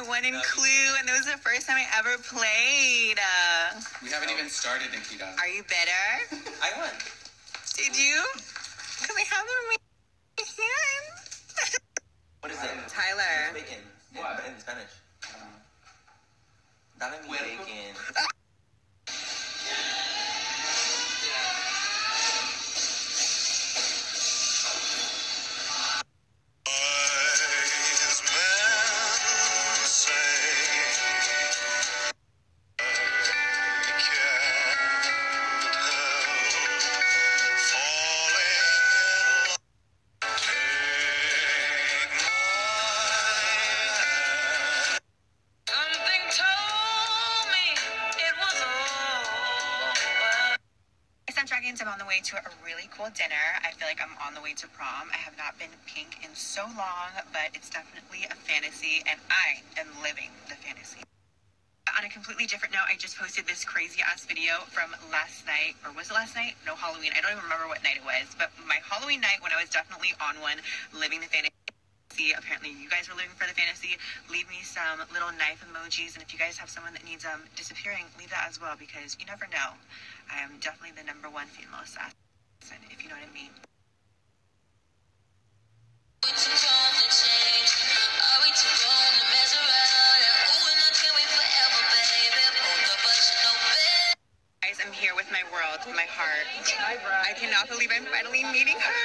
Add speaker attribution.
Speaker 1: I won in Clue, and it was the first time I ever played. Uh,
Speaker 2: We haven't even started, Nikita.
Speaker 1: are you better?
Speaker 3: I won.
Speaker 1: Did you? Because I have them in my hand.
Speaker 3: What is it?
Speaker 1: Tyler.
Speaker 3: Bacon. In, in Spanish. Dame mi bacon.
Speaker 1: Dragons, I'm on the way to a really cool dinner. I feel like I'm on the way to prom. I have not been pink in so long, but it's definitely a fantasy, and I am living the fantasy. On a completely different note, I just posted this crazy ass video from last night, or was it last night? No, Halloween. I don't even remember what night it was, but my Halloween night when I was definitely on one, living the fantasy. You living for the fantasy. Leave me some little knife emojis, and if you guys have someone that needs um disappearing, leave that as well because you never know. I am definitely the number one female assassin, if you know what I mean.
Speaker 4: We too grown to change. Are we too grown to mess around? And ooh, and I can't wait forever, baby. Both of us should know better.
Speaker 1: Guys, I'm here with my world, my heart. I cannot believe I'm finally meeting her.